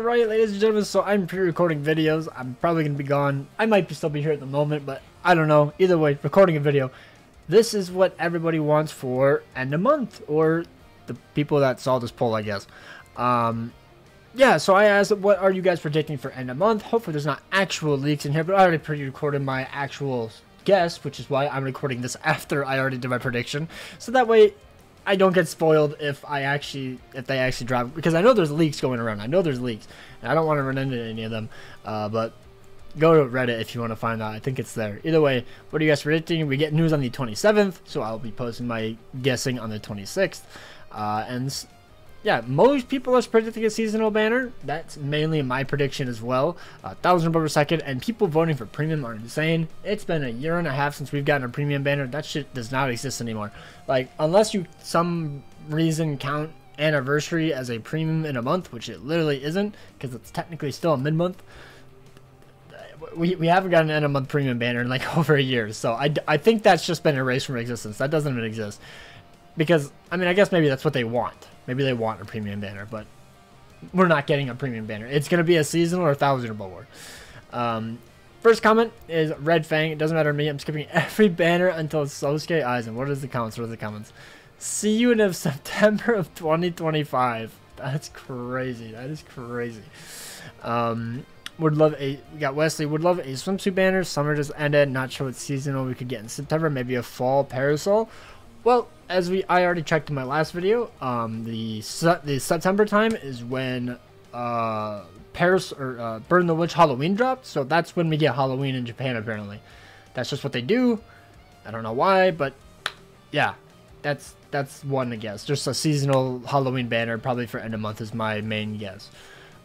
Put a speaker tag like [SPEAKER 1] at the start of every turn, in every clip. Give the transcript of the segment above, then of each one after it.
[SPEAKER 1] Alright, ladies and gentlemen, so I'm pre-recording videos. I'm probably going to be gone. I might still be here at the moment, but I don't know. Either way, recording a video. This is what everybody wants for end of month, or the people that saw this poll, I guess. Um, yeah, so I asked, what are you guys predicting for end of month? Hopefully there's not actual leaks in here, but I already pre-recorded my actual guess, which is why I'm recording this after I already did my prediction. So that way, I don't get spoiled if I actually if they actually drop because I know there's leaks going around. I know there's leaks, and I don't want to run into any of them. Uh, but go to Reddit if you want to find out. I think it's there. Either way, what are you guys predicting? We get news on the 27th, so I'll be posting my guessing on the 26th. Uh, and yeah, most people are predicting a seasonal banner. That's mainly my prediction as well. A thousand per second, and people voting for premium are insane. It's been a year and a half since we've gotten a premium banner. That shit does not exist anymore. Like, unless you some reason count anniversary as a premium in a month, which it literally isn't, because it's technically still a mid month. We, we haven't gotten an end of month premium banner in like over a year, so I, I think that's just been erased from existence. That doesn't even exist. Because, I mean, I guess maybe that's what they want Maybe they want a premium banner, but we're not getting a premium banner. It's going to be a seasonal or a thousand or more. Um, first comment is Red Fang. It doesn't matter to me. I'm skipping every banner until Sosuke Aizen. What is the comments? What are the comments? See you in September of 2025. That's crazy. That is crazy. Um, would love a we got Wesley would love a swimsuit banner. Summer just ended. Not sure what seasonal we could get in September. Maybe a fall parasol. Well, as we I already checked in my last video, um, the the September time is when uh, Paris or uh, Burn the Witch Halloween dropped, so that's when we get Halloween in Japan. Apparently, that's just what they do. I don't know why, but yeah, that's that's one guess. Just a seasonal Halloween banner, probably for end of month, is my main guess.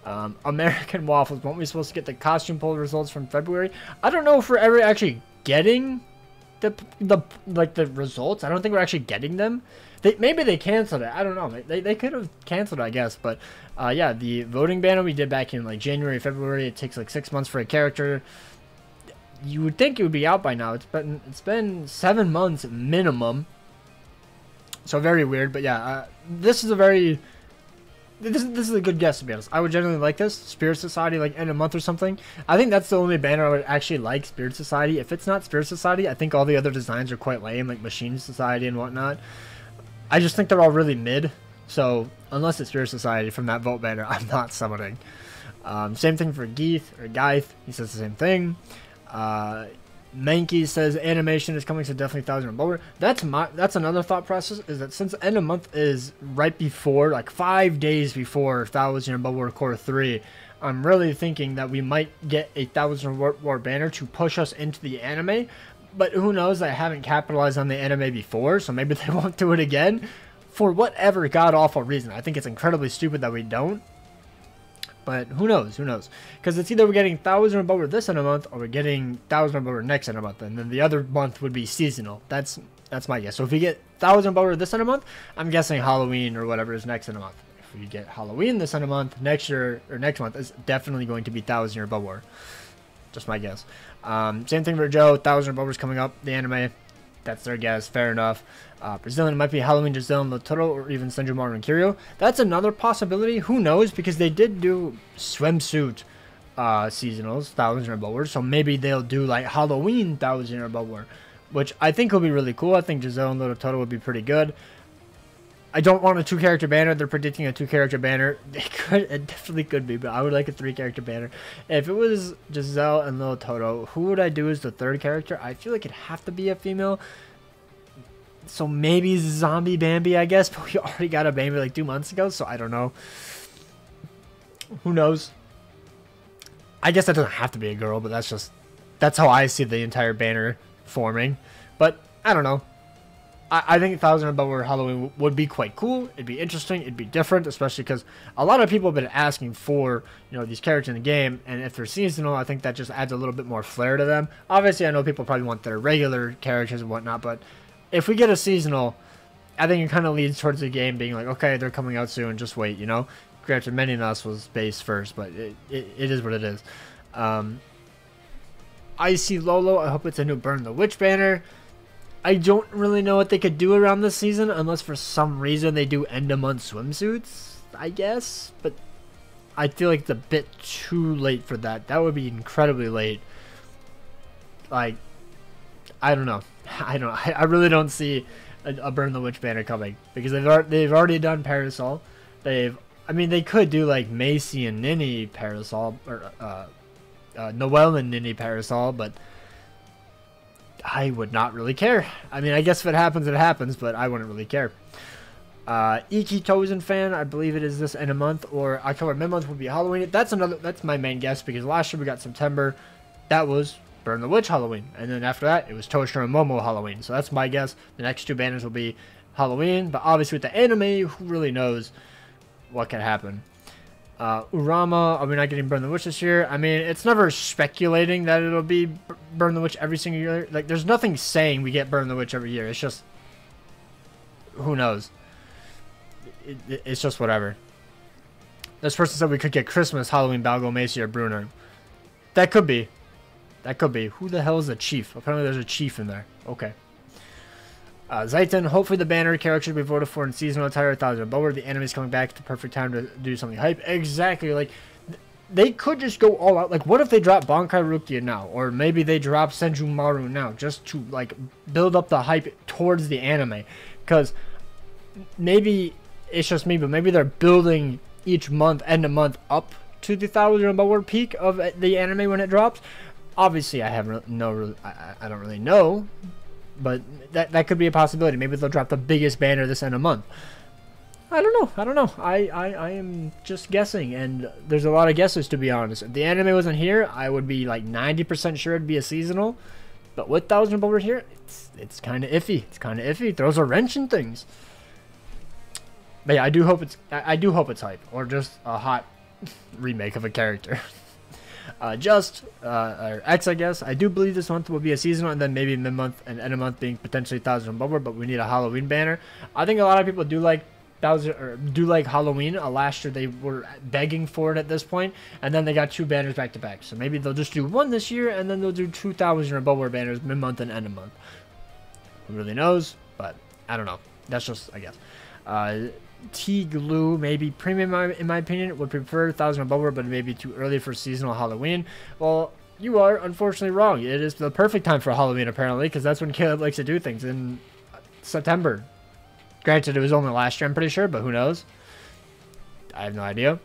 [SPEAKER 1] Um, American Waffles, weren't we supposed to get the costume poll results from February? I don't know if we're ever actually getting the the like the results. I don't think we're actually getting them. They, maybe they canceled it. I don't know. They, they could have canceled it, I guess. But uh, yeah, the voting banner we did back in like January, February. It takes like six months for a character. You would think it would be out by now. It's been it's been seven months minimum. So very weird. But yeah, uh, this is a very this, this is a good guess to be honest. I would generally like this Spirit Society like in a month or something. I think that's the only banner I would actually like Spirit Society. If it's not Spirit Society, I think all the other designs are quite lame, like Machine Society and whatnot. I just think they're all really mid. So unless it's Spirit Society from that vote banner, I'm not summoning. Um, same thing for Geeth or Geith. He says the same thing. Uh, Mankey says animation is coming to definitely thousand or lower. That's my that's another thought process is that since the end of month is right before like five days before thousand or lower core three, I'm really thinking that we might get a thousand war, war banner to push us into the anime. But who knows? I haven't capitalized on the anime before, so maybe they won't do it again for whatever god awful reason. I think it's incredibly stupid that we don't. But who knows? Who knows? Because it's either we're getting thousand or above this in a month, or we're getting thousand or above next in a month, and then the other month would be seasonal. That's that's my guess. So if we get thousand above this in a month, I'm guessing Halloween or whatever is next in a month. If we get Halloween this in a month, next year or next month is definitely going to be thousand or above. Just my guess. Um, same thing for Joe. Thousand or above coming up. The anime that's their guess. Fair enough. Uh, Brazilian might be Halloween Brazilian Lotoro or even Senjumaru and Kiryu. That's another possibility. Who knows? Because they did do swimsuit uh, seasonals, thousand or lower. So maybe they'll do like Halloween thousand or lower, which I think will be really cool. I think Giselle and Lotoro would be pretty good. I don't want a two character banner. They're predicting a two character banner. It could, it definitely could be, but I would like a three character banner. If it was Giselle and Little Toto, who would I do as the third character? I feel like it'd have to be a female. So maybe Zombie Bambi, I guess, but we already got a Bambi like two months ago, so I don't know. Who knows? I guess that doesn't have to be a girl, but that's just that's how I see the entire banner forming. But I don't know. I, I think Thousand Above Halloween would be quite cool. It'd be interesting. It'd be different, especially because a lot of people have been asking for you know these characters in the game, and if they're seasonal, I think that just adds a little bit more flair to them. Obviously, I know people probably want their regular characters and whatnot, but if we get a seasonal, I think it kind of leads towards the game being like, okay, they're coming out soon, just wait, you know. Granted, many of us was base first, but it, it, it is what it is. Um, I see Lolo. I hope it's a new Burn the Witch banner. I don't really know what they could do around this season unless for some reason they do end of month swimsuits, I guess. But I feel like it's a bit too late for that. That would be incredibly late. Like, I don't know. I don't. I, I really don't see a, a, Burn the Witch banner coming because they've they've already done Parasol. They've. I mean, they could do like Macy and Ninny Parasol or uh, uh, Noelle and Ninny Parasol, but I would not really care. I mean, I guess if it happens, it happens, but I wouldn't really care. Uh, Iki Tozen fan, I believe it is this in a month or October mid month will be Halloween. That's another. That's my main guess because last year we got September. That was Burn the Witch Halloween, and then after that it was Toshiro and Momo Halloween. So that's my guess. The next two banners will be Halloween, but obviously with the anime, who really knows what can happen? Uh, Urama, are we not getting Burn the Witch this year? I mean, it's never speculating that it'll be Burn the Witch every single year. Like, there's nothing saying we get Burn the Witch every year. It's just, who knows? It, it, it's just whatever. This person said we could get Christmas, Halloween, Balgo, Macy, or Bruno. That could be. That could be. Who the hell is a chief? Apparently there's a chief in there. Okay. Uh, Zaitan, hopefully the banner character be voted for in seasonal attire 1000. But where the enemy's coming back the perfect time to do something hype. Exactly. Like, they could just go all out. Like, what if they drop Bankai Rukia now? Or maybe they drop Senju Maru now just to, like, build up the hype towards the anime. Because maybe it's just me, but maybe they're building each month, end of month, up to the 1000 above peak of uh, the anime when it drops obviously I have no, I, I don't really know, but that that could be a possibility. Maybe they'll drop the biggest banner this end of month. I don't know. I don't know. I, I, I am just guessing, and there's a lot of guesses to be honest. If the anime wasn't here, I would be like 90% sure it'd be a seasonal. But with Thousand Over here, it's it's kind of iffy. It's kind of iffy. Throws a wrench in things. But yeah, I do hope it's I, I do hope it's hype or just a hot remake of a character. uh, just uh, or X, I guess. I do believe this month will be a seasonal, and then maybe mid month and end of month being potentially thousand bubble. But we need a Halloween banner. I think a lot of people do like thousand or do like Halloween. Uh, last year they were begging for it at this point, and then they got two banners back to back. So maybe they'll just do one this year, and then they'll do two thousand or bubble banners mid month and end of month. Who really knows? But I don't know. That's just I guess. Uh, T glue, maybe premium in my opinion. Would prefer Thousand Above, but maybe too early for seasonal Halloween. Well, you are unfortunately wrong. It is the perfect time for Halloween apparently, because that's when KLab likes to do things in September. Granted, it was only last year, I'm pretty sure, but who knows? I have no idea.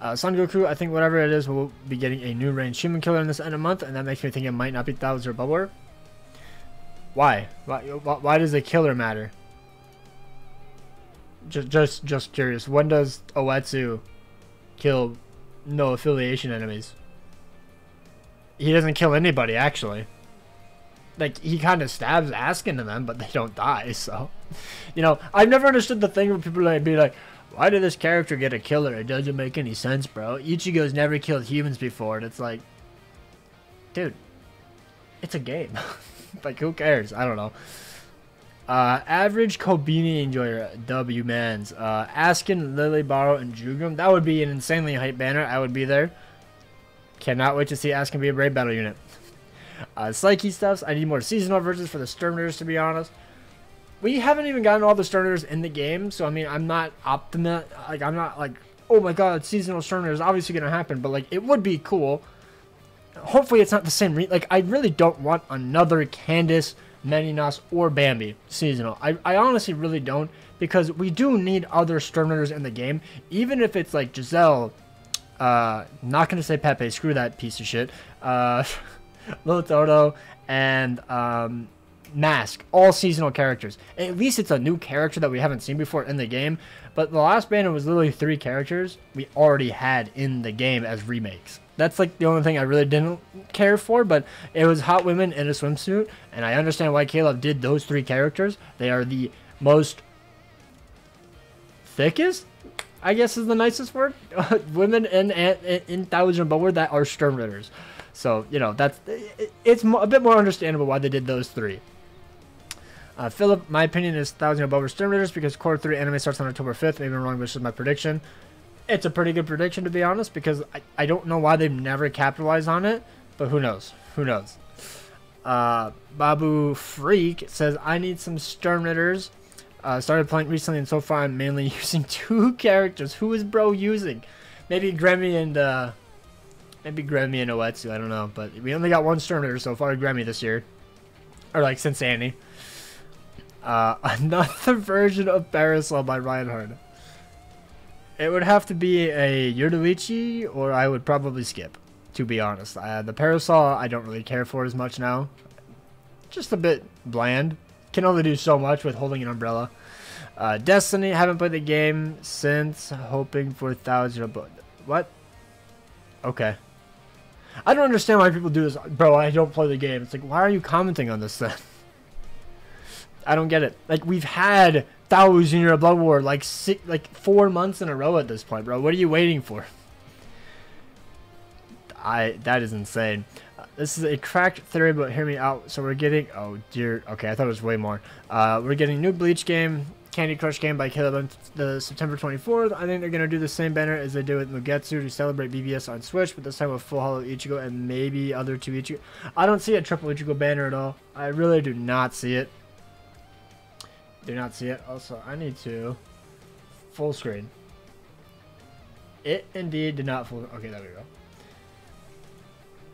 [SPEAKER 1] Uh, Son Goku, I think whatever it is, we'll be getting a new range human killer in this end of month, and that makes me think it might not be Thousand or Bubble. Why? Why? Why does the killer matter? just just just curious. When does Oetsu kill no affiliation enemies? He doesn't kill anybody actually. Like he kind of stabs Ask into them, but they don't die. So, you know, I've never understood the thing where people like be like, "Why did this character get a killer? It doesn't make any sense, bro." Ichigo's never killed humans before, and it's like, dude, it's a game. like, who cares? I don't know. Uh, average Kobeni enjoyer, W mans. Uh, Askin, Lille, Barro, and Jugum. That would be an insanely hype banner. I would be there. Cannot wait to see Askin be a Brave Battle unit. Uh, Psyche stuffs. I need more seasonal versions for the Sterners, to be honest. We haven't even gotten all the Sterners in the game, so I mean, I'm not optimistic. Like, I'm not like, oh my god, seasonal Sterner is obviously going to happen, but like, it would be cool. Hopefully, it's not the same. like, I really don't want another Candice Meninas, or Bambi seasonal. I, I honestly really don't because we do need other Sterners in the game, even if it's like Giselle. Uh, not gonna say Pepe. Screw that piece of shit. Uh, Lil Toto and um, Mask, all seasonal characters. At least it's a new character that we haven't seen before in the game. But the last banner was literally three characters we already had in the game as remakes. That's like the only thing I really didn't care for, but it was hot women in a swimsuit, and I understand why KLab did those three characters. They are the most thickest, I guess is the nicest word, women in, in, in Thousand Bower that are Stern Ritters. So, you know, that's it's a bit more understandable why they did those three. Uh, Philip, my opinion is Thousand Above Stern Ritters because Core 3 anime starts on October 5th. Maybe I'm wrong, but this is my prediction. It's a pretty good prediction, to be honest, because I, I don't know why they've never capitalized on it, but who knows? Who knows? Uh, Babu Freak says, I need some Stern Ritters Uh, started playing recently, and so far I'm mainly using two characters. Who is bro using? Maybe Gremmy and uh, maybe Gremmy and Oetsu. I don't know, but we only got one Sterner so far. Gremmy this year, or like since Annie. Uh, another version of Parasol by Reinhardt. It would have to be a Yoruichi, or I would probably skip, to be honest. Uh, the Parasol, I don't really care for as much now. Just a bit bland. Can only do so much with holding an umbrella. Uh, Destiny, haven't played the game since, hoping for a thousand. What? Okay. I don't understand why people do this. Bro, I don't play the game. It's like, why are you commenting on this then? I don't get it. Like, we've had thousand year blood war like six, like four months in a row at this point, bro. What are you waiting for? I that is insane. Uh, this is a cracked theory, but hear me out. So we're getting oh dear. Okay, I thought it was way more. Uh, we're getting new Bleach game, Candy Crush game by KLab on the September 24th. I think they're gonna do the same banner as they did with Mugetsu to celebrate BBS on Switch, but this time with full hollow Ichigo and maybe other two Ichigo. I don't see a triple Ichigo banner at all. I really do not see it. Do not see it. Also, I need to full screen. It indeed did not full. Okay, there we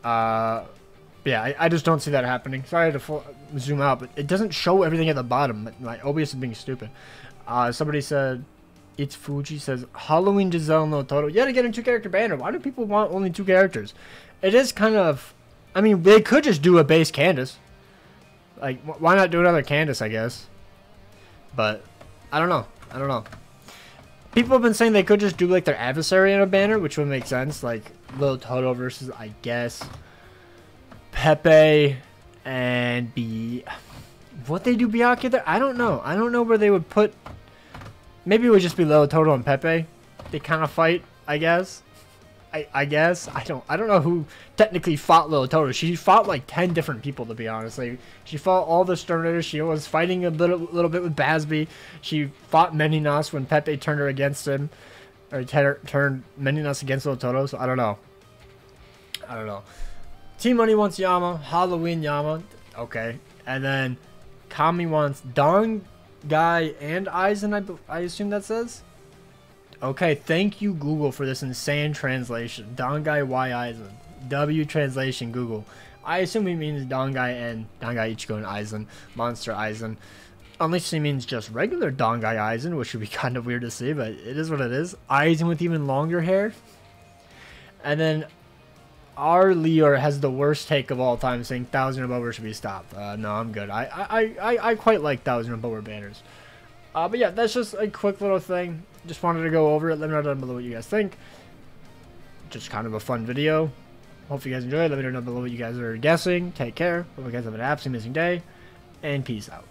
[SPEAKER 1] go. Uh, yeah, I, I just don't see that happening. Sorry to full, zoom out, but it doesn't show everything at the bottom. My OBS is being stupid. Uh, somebody said, it's Fuji says Halloween Giselle no Toto." Toro. Yet again, a two character banner. Why do people want only two characters? It is kind of. I mean, they could just do a base Candice. Like, why not do another Candice? I guess. But I don't know. I don't know. People have been saying they could just do like their adversary in a banner, which would make sense. Like Little Toto versus, I guess, Pepe and be what they do Byakuya there. I don't know. I don't know where they would put. Maybe it would just be Little Toto and Pepe. They kind of fight, I guess. I, I guess I don't I don't know who technically fought Little Toto. She fought like ten different people to be honest. Like she fought all the Sternators. She was fighting a little little bit with Bazz-B. She fought Meninas when Pepe turned her against him, or turned Meninas against Little Toto. So I don't know. I don't know. Team Money wants Yama. Halloween Yama. Okay, and then Kami wants Dong Guy and Aizen. I I assume that says. Okay, thank you Google for this insane translation. Dangai Y Aizen. W translation Google. I assume he means Dangai and Dangai Ichigo and Aizen. Monster Aizen. Unless he means just regular Dangai Aizen, which would be kind of weird to see, but it is what it is. Aizen with even longer hair. And then our Leor has the worst take of all time, saying Thousand Above should be stopped. Uh, no, I'm good. I, I, I, I quite like Thousand Above banners. Uh, but yeah, that's just a quick little thing. Just wanted to go over it. Let me know down below what you guys think. Just kind of a fun video. Hope you guys enjoyed. Let me know down below what you guys are guessing. Take care. Hope you guys have an absolutely amazing day. And peace out.